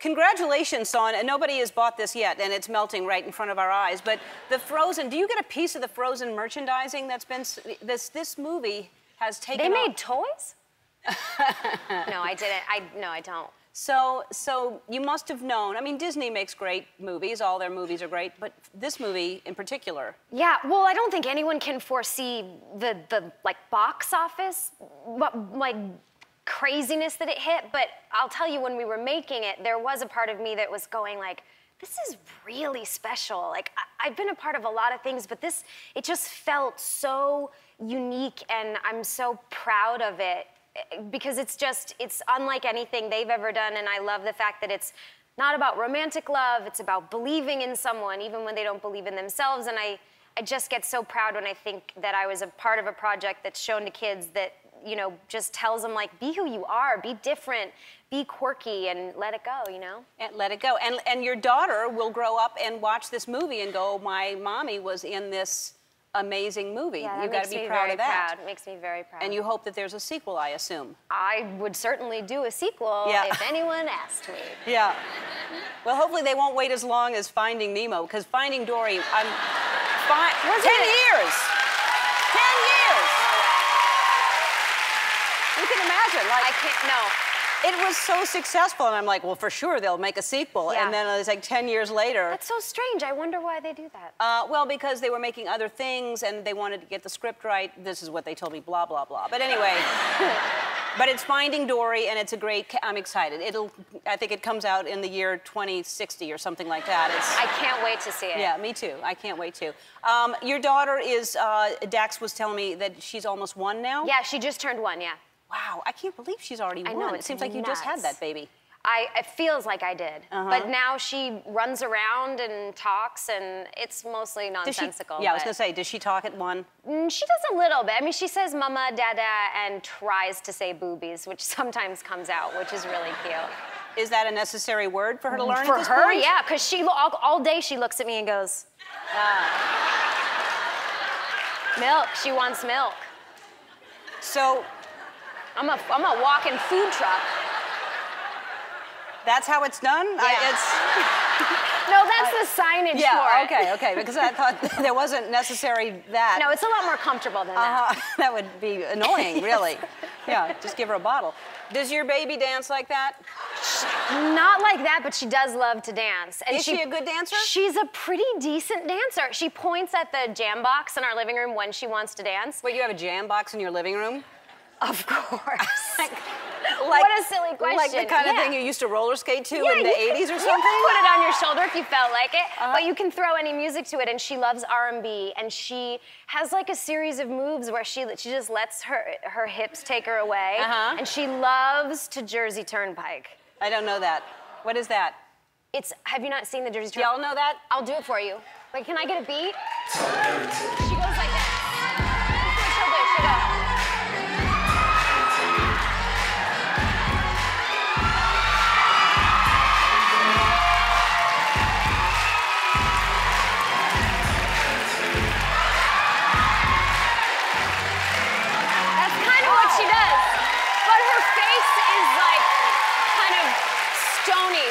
Congratulations, Son. And nobody has bought this yet, and it's melting right in front of our eyes. But the Frozen, do you get a piece of the Frozen merchandising that's been, this, this movie has taken They made off. toys? no, I didn't. I no, I don't. So, so you must have known. I mean, Disney makes great movies. All their movies are great, but this movie in particular. Yeah, well, I don't think anyone can foresee the the like box office, like craziness that it hit. But I'll tell you, when we were making it, there was a part of me that was going like, "This is really special." Like I, I've been a part of a lot of things, but this it just felt so unique, and I'm so proud of it because it's just it's unlike anything they've ever done, and I love the fact that it's not about romantic love. It's about believing in someone, even when they don't believe in themselves. And I, I just get so proud when I think that I was a part of a project that's shown to kids that, you know, just tells them, like, be who you are, be different, be quirky, and let it go, you know? And let it go. And, and your daughter will grow up and watch this movie and go, my mommy was in this amazing movie. Yeah, You've got to be me proud very of that. proud. Makes me very proud. And you hope that there's a sequel, I assume. I would certainly do a sequel Yeah. if anyone asked me. Yeah. Well, hopefully they won't wait as long as Finding Nemo, because Finding Dory, I'm fi- ten it- years. Ten years. You can imagine, like I can't, no. it was so successful, and I'm like, well, for sure they'll make a sequel. Yeah. And then it's like ten years later. That's so strange. I wonder why they do that. Uh, well, because they were making other things and they wanted to get the script right. This is what they told me, blah, blah, blah. But anyway, but it's Finding Dory and it's a great, ca- I'm excited. It'll, I think it comes out in the year 2060 or something like that. It's, I can't wait to see it. yeah, me too. I can't wait to. Um, your daughter is, uh, Dax was telling me that she's almost one now. Yeah, she just turned one, yeah. Wow, I can't believe she's already I one. know, it seems like you just had that baby. I, it feels like I did. Uh-huh. But now she runs around and talks, and it's mostly Does she, nonsensical. yeah, I was gonna say, does she talk at one? Mm, She does a little bit. I mean, she says mama, dada, and tries to say boobies, which sometimes comes out, which is really cute. Is that a necessary word for her to learn For her, point? yeah, because she all, all day she looks at me and goes, milk. She wants milk. So I'm a, I'm a walking food truck. that's how it's done? I, it's, No, that's the signage for it. okay, okay, because I thought there wasn't necessary that. No, it's a lot more comfortable than that. uh, that would be annoying, really. Yeah, just give her a bottle. Does your baby dance like that? Not like that, but she does love to dance. And Is she a good dancer? She's a pretty decent dancer. She points at the jam box in our living room when she wants to dance. Wait, you have a jam box in your living room? Of course. Like, what a silly question. Like the kind of thing you used to roller skate to Yeah, in the you 80s could- or You something? could put it on your shoulder if you felt like it, Uh-huh. but you can throw any music to it. And she loves R&B, and she has like a series of moves where she she just lets her her hips take her away, Uh-huh. and she loves to Jersey Turnpike. I don't know that. What is that? It's have you not seen the Jersey Do y'all know that? I'll do it for you. Wait, can I get a beat? She goes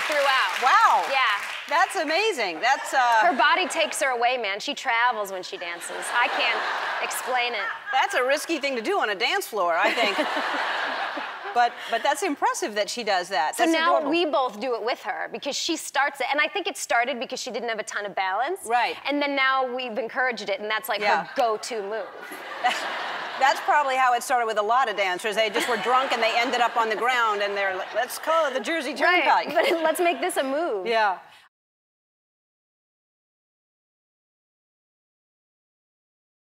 throughout. Wow. Yeah. That's amazing. That's, uh, Her body takes her away, man. She travels when she dances. I can't explain it. that's a risky thing to do on a dance floor, I think. but, but that's impressive that she does that. So That's now adorable. we both do it with her because she starts it. And I think it started because she didn't have a ton of balance. Right. And then now we've encouraged it, and that's like Yeah. her go to move. That's probably how it started with a lot of dancers. They just were drunk and they ended up on the ground and they're like, let's call it the Jersey Turnpike. But let's make this a move. Yeah.